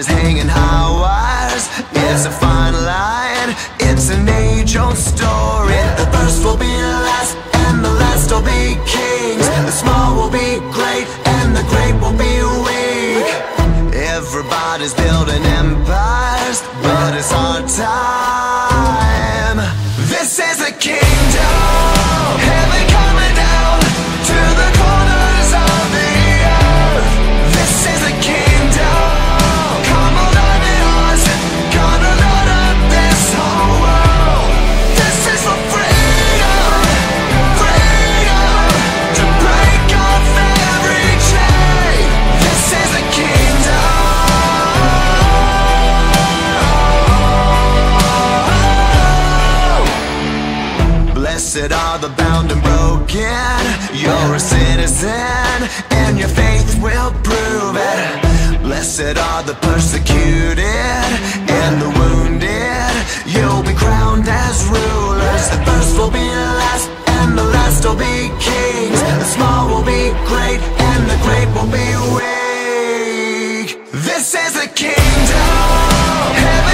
Everybody's hanging high wires. It's a fine line, it's an age old story. The first will be last, and the last will be kings. The small will be great, and the great will be weak. Everybody's building empires, but it's our time. This is a kingdom. Blessed are the bound and broken. You're a citizen, and your faith will prove it. Blessed are the persecuted and the wounded. You'll be crowned as rulers. The first will be last, and the last will be kings. The small will be great, and the great will be weak. This is the kingdom.